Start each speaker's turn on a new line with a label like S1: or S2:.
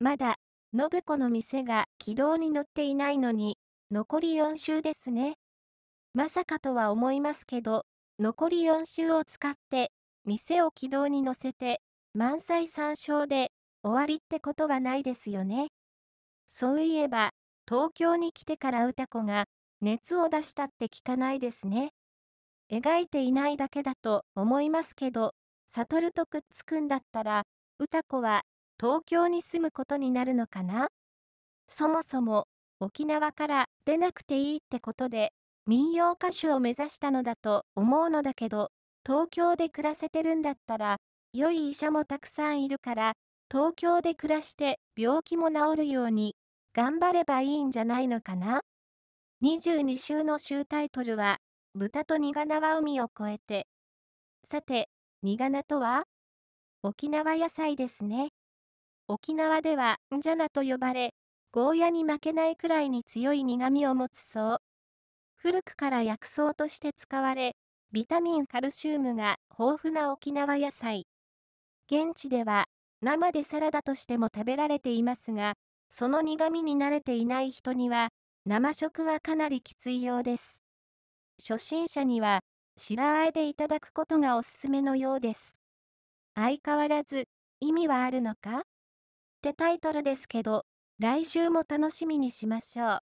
S1: まだ、信子の店が軌道に乗っていないのに、残り4週ですね。まさかとは思いますけど、残り4週を使って、店を軌道に乗せて、満載参照で終わりってことはないですよね。そういえば、東京に来てから歌子が熱を出したって聞かないですね。描いていないだけだと思いますけど、悟とくっつくんだったら、歌子は東京に住むことになるのかな？そもそも沖縄から出なくていいってことで民謡歌手を目指したのだと思うのだけど、東京で暮らせてるんだったら、良い医者もたくさんいるから、東京で暮らして病気も治るように頑張ればいいんじゃないのかな ?22 週の週タイトルは、豚とニガナは海を越えて。さて、ニガナとは？沖縄野菜ですね。沖縄では、んじゃなと呼ばれ、ゴーヤに負けないくらいに強い苦味を持つそう。古くから薬草として使われ、ビタミンカルシウムが豊富な沖縄野菜。現地では生でサラダとしても食べられていますが、その苦味に慣れていない人には、生食はかなりきついようです。初心者には、白あえでいただくことがおすすめのようです。相変わらず、意味はあるのか？ってタイトルですけど、来週も楽しみにしましょう。